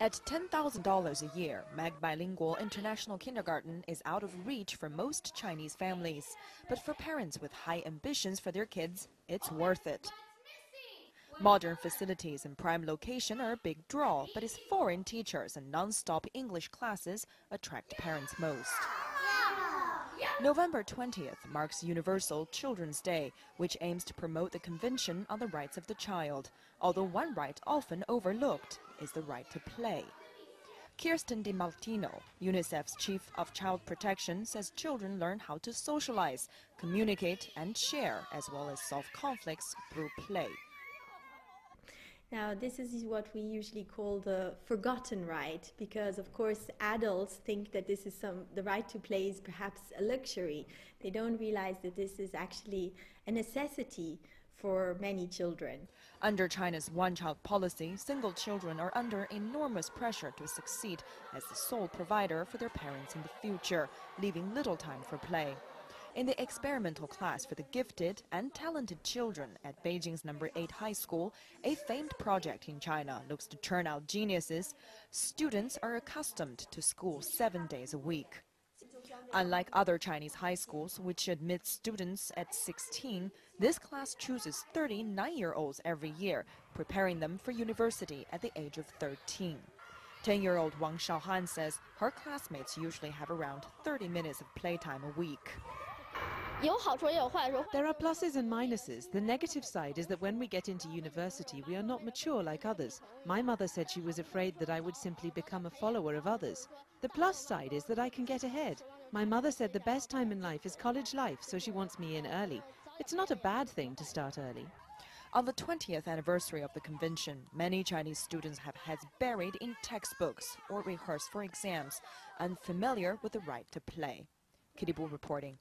At $10,000 a year, Mag Bilingual International Kindergarten is out of reach for most Chinese families. But for parents with high ambitions for their kids, it's worth it. Modern facilities and prime location are a big draw, but its foreign teachers and non-stop English classes attract parents most. November 20th marks Universal Children's Day, which aims to promote the Convention on the Rights of the Child, although one right often overlooked is the right to play. Kirsten DiMartino, UNICEF's Chief of Child Protection, says children learn how to socialize, communicate, and share, as well as solve conflicts through play. Now, this is what we usually call the forgotten right, because of course adults think that this is some the right to play is perhaps a luxury. They don't realize that this is actually a necessity for many children. Under China's one-child policy, single children are under enormous pressure to succeed as the sole provider for their parents in the future, leaving little time for play. In the experimental class for the gifted and talented children at Beijing's number 8 high school, a famed project in China looks to turn out geniuses. Students are accustomed to school seven days a week. Unlike other Chinese high schools, which admit students at 16, this class chooses 39-year-olds every year, preparing them for university at the age of 13. 10-year-old Wang Shaohan says her classmates usually have around 30 minutes of playtime a week. There are pluses and minuses. The negative side is that when we get into university, we are not mature like others. My mother said she was afraid that I would simply become a follower of others. The plus side is that I can get ahead. My mother said the best time in life is college life, so she wants me in early. It's not a bad thing to start early. On the 20th anniversary of the convention, many Chinese students have heads buried in textbooks or rehearsed for exams, unfamiliar with the right to play. Kitty reporting.